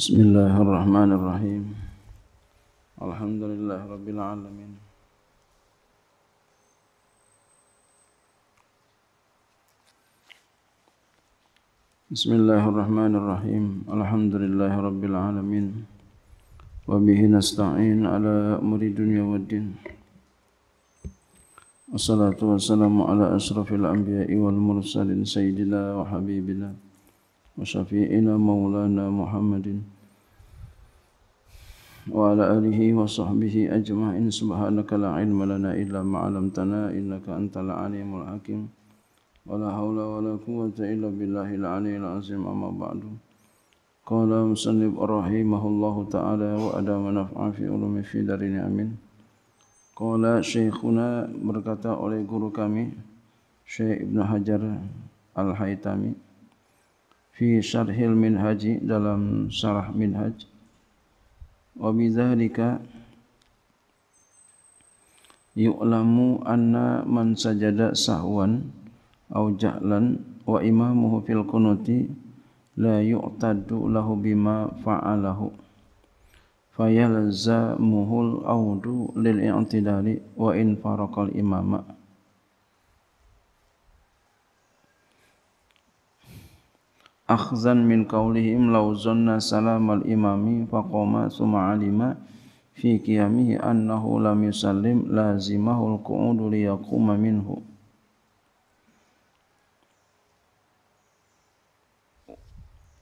بسم الله الرحمن الرحيم. الحمد لله رب العالمين. بسم الله الرحمن الرحيم. الحمد لله رب العالمين. وبه نستعين على أمر الدنيا والدين. والصلاة والسلام على أشرف الأنبياء والمرسلين سيدنا وحبيبنا. وشفيئنا مولانا محمد وعلى آله وصحبه أجمعين سبحانك لا علم لنا إلا ما علمتنا إنك أنت العليم الحكيم ولا حول ولا قوة إلا بالله العلي العظيم أما بعد قال مسلم رحمه الله تعالى وأدام نفع في علوم في دارين أمين قال شيخنا berkata oleh guru kami Syekh Ibn Hajar Al-Haytami fi syarhil minhaji dalam syarah minhaj. Wa bidzalika yu'lamu anna man sajada sahwan aw jahlan wa imamuhu fil kunuti la yu'taddu lahu bima fa'alahu. Fayalzamuhul audu lil i'tidali wa in faraqal imama akhzan min qawlihim law zanna salam al imami faqama summa alima fi qiyamihi annahu lam yusallim lazimahu al qu'udu li yaquma minhu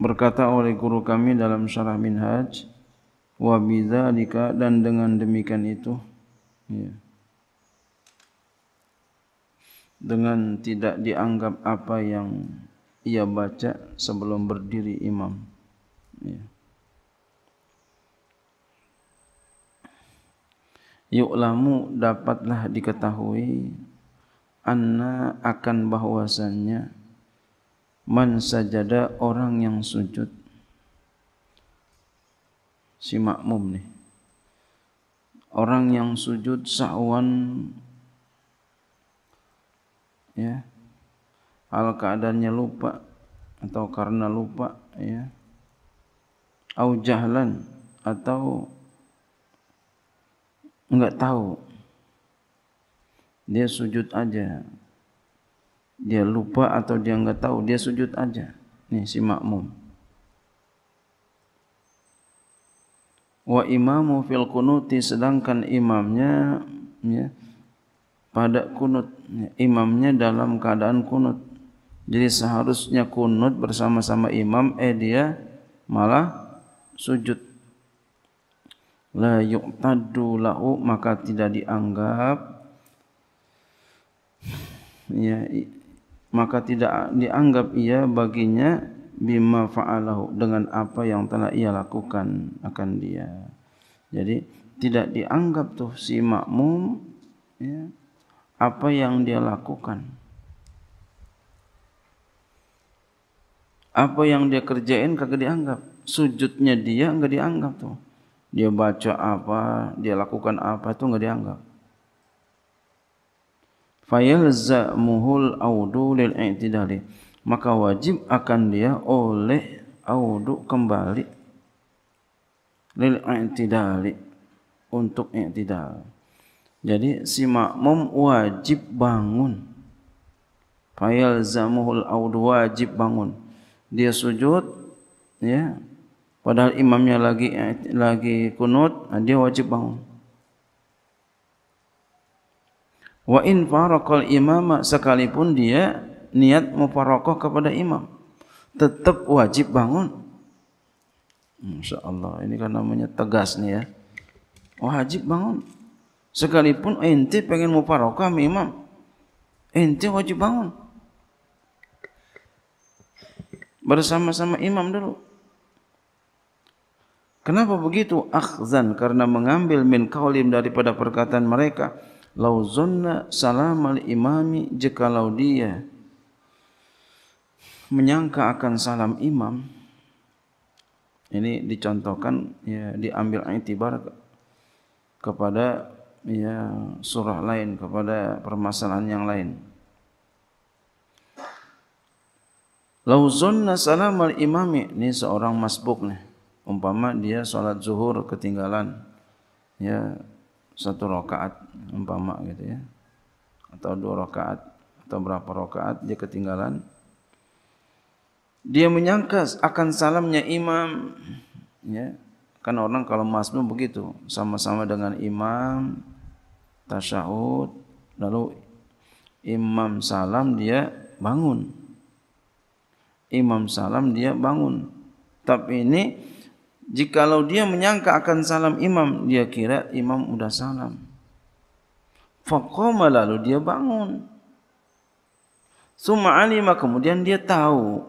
berkata oleh guru kami dalam syarah minhaj wa bidzalika dan dengan demikian itu ya. dengan tidak dianggap apa yang ia baca sebelum berdiri imam. Ya. Yu'lamu dapatlah diketahui anna akan bahwasannya man sajada orang yang sujud si makmum nih orang yang sujud sa'wan ya hal keadaannya lupa atau karena lupa ya. Au jahlan atau enggak tahu. Dia sujud aja. Dia lupa atau dia enggak tahu dia sujud aja. Nih si makmum. Wa imamu fil kunuti sedangkan imamnya ya pada kunut. Imamnya dalam keadaan kunut jadi seharusnya kunut bersama-sama imam eh dia malah sujud. La yu'taddu lahu maka tidak dianggap ya maka tidak dianggap ia baginya bima fa'alahu dengan apa yang telah ia lakukan akan dia. Jadi tidak dianggap tuh si makmum ya, apa yang dia lakukan. Apa yang dia kerjain kagak dianggap. Sujudnya dia enggak dianggap tuh. Dia baca apa dia lakukan apa itu enggak dianggap. Fayalzamuhul audu lil i'tidali maka wajib akan dia oleh audu kembali lil i'tidali untuk i'tidal. Jadi si makmum wajib bangun. Fayalzamuhul audu wajib bangun dia sujud ya. Padahal imamnya lagi lagi kunut ah, dia wajib bangun. Wa in faraqal imam sekalipun dia niat mufaraqah kepada imam tetap wajib bangun. Masya Allah ini kan namanya tegas nih ya. Wajib bangun. Sekalipun ente pengen mufaraqah imam ente wajib bangun bersama-sama imam dulu. Kenapa begitu? Akhzan karena mengambil min kaulim daripada perkataan mereka. Lau zunna salam al imami jikalau dia menyangka akan salam imam. Ini dicontohkan ya diambil itibar kepada ya surah lain kepada permasalahan yang lain. Lau zunna salam al imami ni seorang masbuk ni. umpama dia sholat zuhur ketinggalan. Ya satu rakaat umpama gitu ya. Atau dua rakaat atau berapa rakaat dia ketinggalan. Dia menyangka akan salamnya imam. Ya kan orang kalau masmum begitu sama-sama dengan imam tasyahud lalu imam salam dia bangun imam salam dia bangun. Tapi ini jikalau dia menyangka akan salam imam dia kira imam sudah salam. Faqama lalu dia bangun. Summa alima kemudian dia tahu.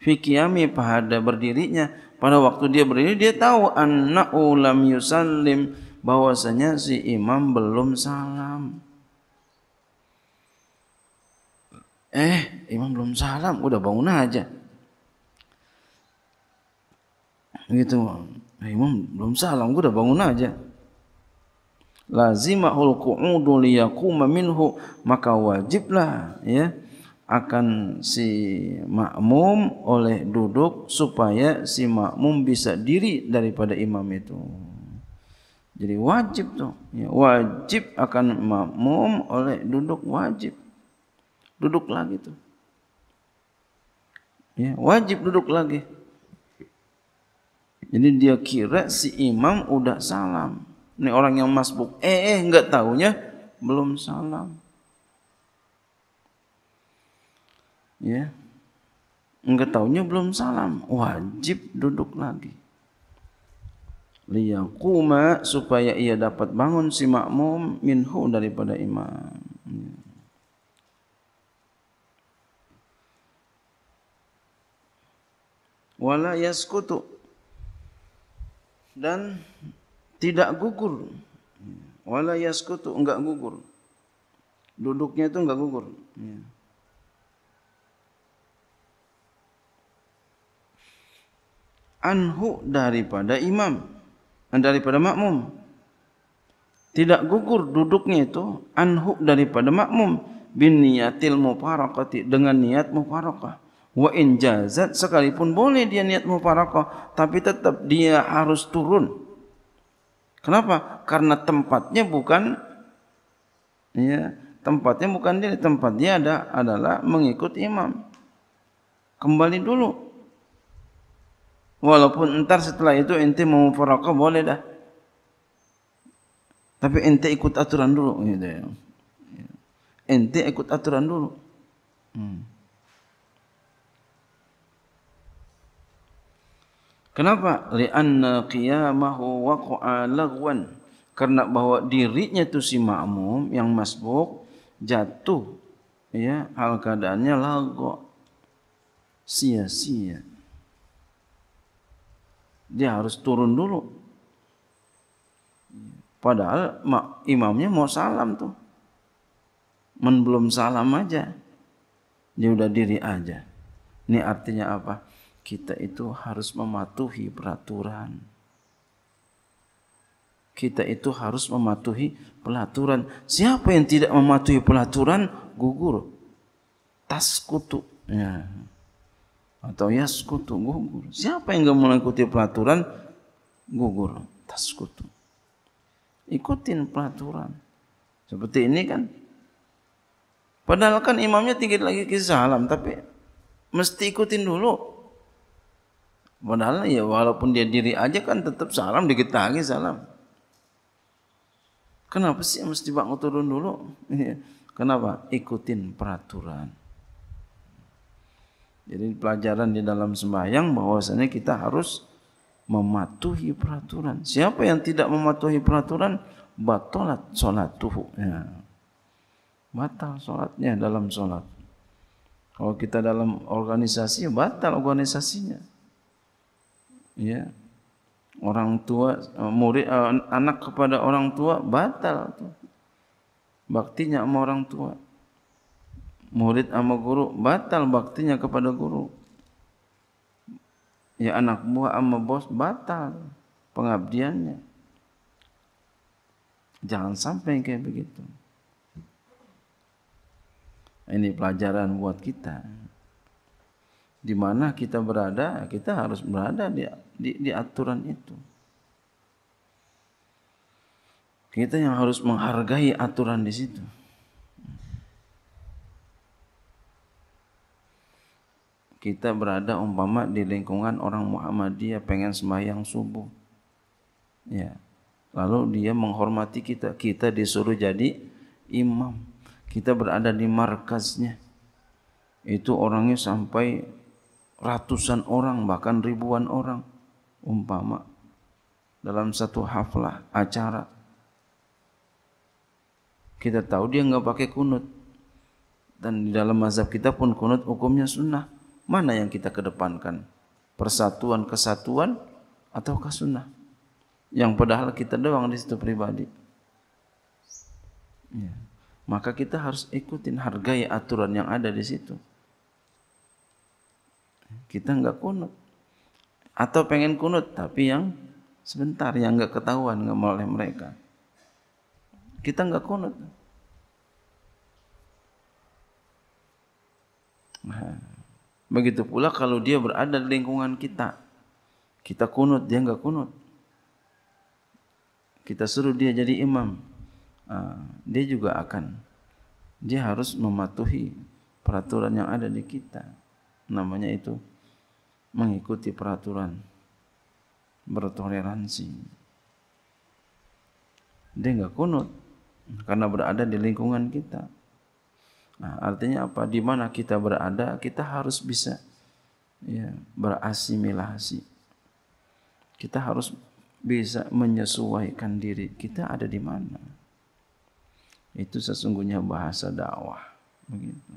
Fi qiyami pada berdirinya. Pada waktu dia berdiri dia tahu annahu lam yusallim. Bahwasanya si imam belum salam Eh, imam belum salam, udah bangun aja. Gitu. Eh, imam belum salam, udah bangun aja. Lazimahul qu'udu liyaquma minhu, maka wajiblah ya akan si makmum oleh duduk supaya si makmum bisa diri daripada imam itu. Jadi wajib tuh, ya, wajib akan makmum oleh duduk wajib duduk lagi tuh. Ya, wajib duduk lagi. Jadi dia kira si imam udah salam. Ini orang yang masbuk. Eh, eh enggak tahunya belum salam. Ya. Enggak tahunya belum salam. Wajib duduk lagi. Liyaquma supaya ia dapat bangun si makmum minhu daripada imam. Wala yaskutu dan tidak gugur. Wala yaskutu enggak gugur. Duduknya itu enggak gugur. Ya. anhu daripada imam daripada makmum. Tidak gugur duduknya itu anhu daripada makmum. Bin niyatil mufarakati dengan niat mufarakah wa in jazat sekalipun boleh dia niat mufarakah tapi tetap dia harus turun. Kenapa? Karena tempatnya bukan ya tempatnya bukan dia tempatnya ada adalah mengikut imam. Kembali dulu. Walaupun entar setelah itu ente mau mufarakah boleh dah. Tapi ente ikut aturan dulu gitu ya. Ente ikut aturan dulu. Hmm. Kenapa? Lianna qiyamahu waqa'a lagwan. Karena bahwa dirinya tu si makmum yang masbuk jatuh ya hal keadaannya lagu sia-sia. Dia harus turun dulu. Padahal imamnya mau salam tuh. Men belum salam aja. Dia udah diri aja. Ini artinya apa? Kita itu harus mematuhi peraturan. Kita itu harus mematuhi pelaturan. Siapa yang tidak mematuhi pelaturan, gugur. Tas kutu. Ya. Atau yas kutu, gugur. Siapa yang tidak mengikuti pelaturan, gugur. Tas kutu. Ikutin pelaturan. Seperti ini kan. Padahal kan imamnya tinggi lagi ke salam. Tapi mesti ikutin dulu. Padahal ya walaupun dia diri aja kan tetap salam dikit lagi salam. Kenapa sih mesti bangun turun dulu? Kenapa? Ikutin peraturan. Jadi pelajaran di dalam sembahyang bahwasanya kita harus mematuhi peraturan. Siapa yang tidak mematuhi peraturan, batalat salatuhu. Ya. Batal salatnya dalam salat. Kalau kita dalam organisasi, batal organisasinya ya. Orang tua eh, murid eh, anak kepada orang tua batal baktinya sama orang tua. Murid sama guru batal baktinya kepada guru. Ya anak buah sama bos batal pengabdiannya. Jangan sampai kayak begitu. Ini pelajaran buat kita di mana kita berada, kita harus berada di, di, di aturan itu. Kita yang harus menghargai aturan di situ. Kita berada umpama di lingkungan orang Muhammadiyah pengen sembahyang subuh. Ya. Lalu dia menghormati kita. Kita disuruh jadi imam. Kita berada di markaznya. Itu orangnya sampai ratusan orang bahkan ribuan orang. Umpama dalam satu haflah acara. Kita tahu dia enggak pakai kunut. Dan di dalam mazhab kita pun kunut hukumnya sunnah. Mana yang kita kedepankan? Persatuan kesatuan atau sunnah? Yang padahal kita doang di situ pribadi. Ya. maka kita harus ikutin hargai aturan yang ada di situ kita enggak kunut. Atau pengen kunut tapi yang sebentar yang enggak ketahuan enggak oleh mereka. Kita enggak kunut. Nah, begitu pula kalau dia berada di lingkungan kita. Kita kunut dia enggak kunut. Kita suruh dia jadi imam. Ah, dia juga akan dia harus mematuhi peraturan yang ada di kita namanya itu mengikuti peraturan bertoleransi. Dia enggak kunut karena berada di lingkungan kita. Nah, artinya apa? Di mana kita berada, kita harus bisa ya, berasimilasi. Kita harus bisa menyesuaikan diri kita ada di mana. Itu sesungguhnya bahasa dakwah. Begitu.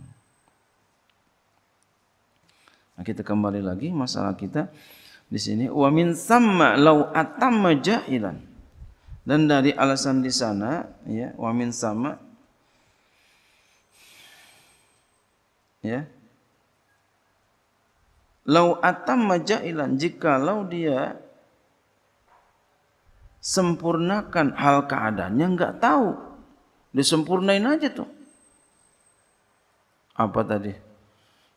Kita kembali lagi masalah kita di sini. Wa min samma law atamma jahilan. Dan dari alasan di sana ya wa min sama ya Lau atamma jahilan jika lau dia sempurnakan hal keadaannya enggak tahu. Disempurnain aja tuh. Apa tadi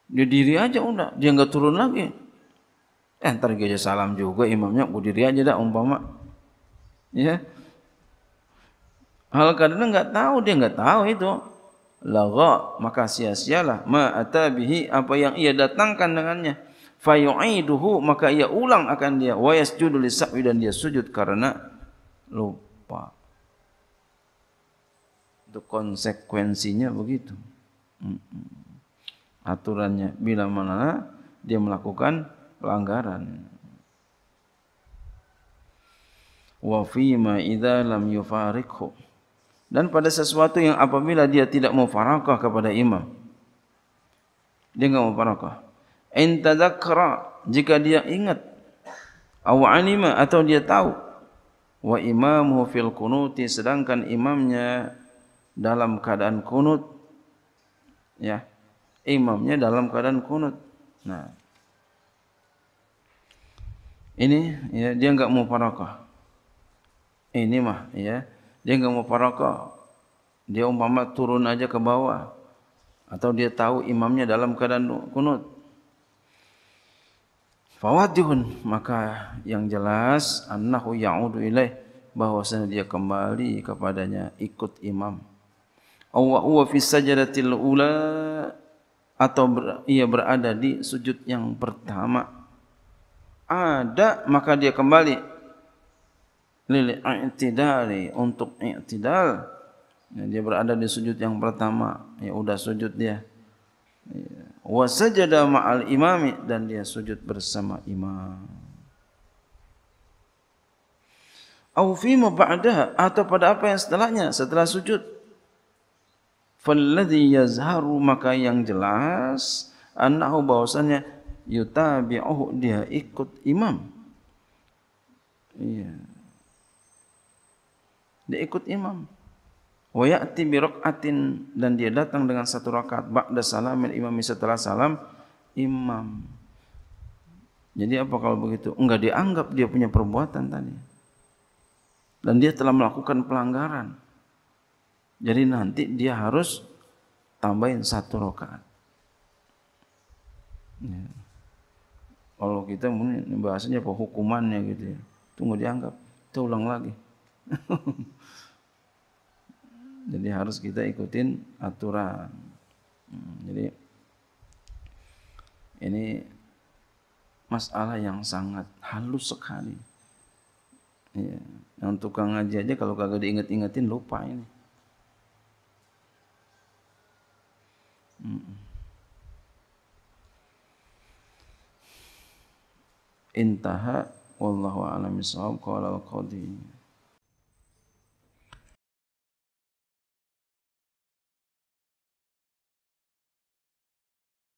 dia diri aja udah, dia enggak turun lagi. Eh, ntar dia aja salam juga imamnya, gue diri aja dah umpama. Ya. Hal kadang enggak tahu, dia enggak tahu itu. Lagha, maka sia-sialah ma atabihi apa yang ia datangkan dengannya. Fayu'iduhu, maka ia ulang akan dia. Wa yasjudu lisahwi dan dia sujud karena lupa. Itu konsekuensinya begitu. Hmm aturannya. Bila mana dia melakukan pelanggaran. Wa fi ma idza lam yufariqhu dan pada sesuatu yang apabila dia tidak mau farakah kepada imam. Dia enggak mau farakah. In tadhakkara jika dia ingat aw alima atau dia tahu wa imamuhu fil kunuti sedangkan imamnya dalam keadaan kunut ya imamnya dalam keadaan kunut. Nah. Ini ya dia enggak mau parakah. Ini mah ya, dia enggak mau parakah. Dia umpama turun aja ke bawah atau dia tahu imamnya dalam keadaan kunut. Fawadihun maka yang jelas annahu ya'udu ilaih bahwasanya dia kembali kepadanya ikut imam. Aw huwa fi sajdatil ula atau ber, ia berada di sujud yang pertama. Ada maka dia kembali lil i'tidali untuk i'tidal. Ya, dia berada di sujud yang pertama. Ya udah sujud dia. Ya. wa sajada ma'al imami dan dia sujud bersama imam. Au fi ma ba'daha atau pada apa yang setelahnya setelah sujud falladhi yazharu maka yang jelas annahu bahwasanya yutabi'uhu dia ikut imam. Iya. Dia ikut imam. Wa ya'ti bi dan dia datang dengan satu rakaat ba'da salamil imam setelah salam imam. Jadi apa kalau begitu? Enggak dianggap dia punya perbuatan tadi. Dan dia telah melakukan pelanggaran jadi nanti dia harus tambahin satu rakaat. Ya. kalau kita mungkin bahasanya apa hukumannya gitu ya tunggu dianggap kita ulang lagi jadi harus kita ikutin aturan hmm, jadi ini masalah yang sangat halus sekali ya. yang tukang ngaji aja kalau kagak diinget-ingetin lupa ini intaha wallahu a'lam bissawab qala al-qadi